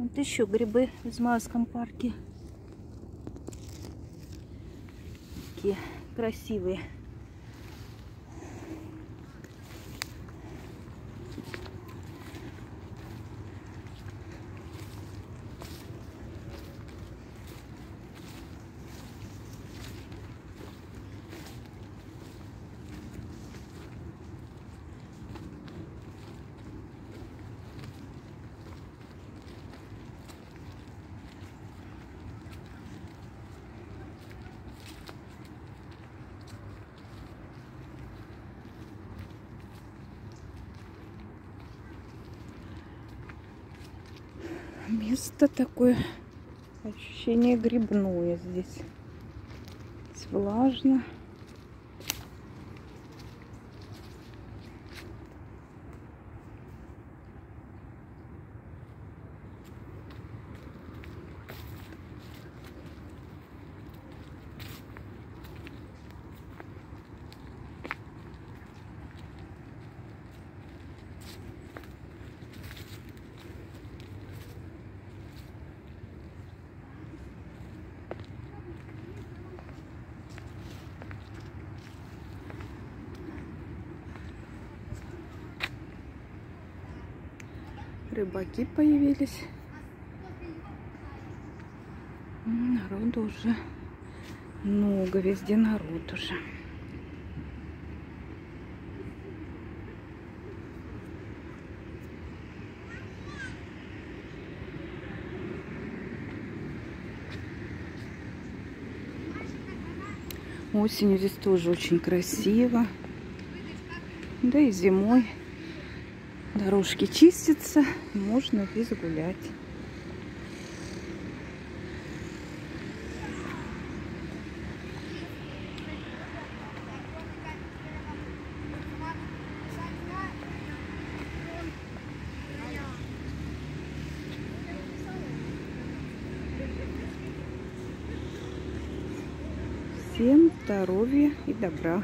Вот еще грибы в Измайловском парке. Такие красивые. Место такое, ощущение грибное здесь. Здесь влажно. Рыбаки появились. Народу уже много, везде народ уже. Осенью здесь тоже очень красиво. Да и зимой дорожки чистятся, можно здесь гулять. Всем здоровья и добра.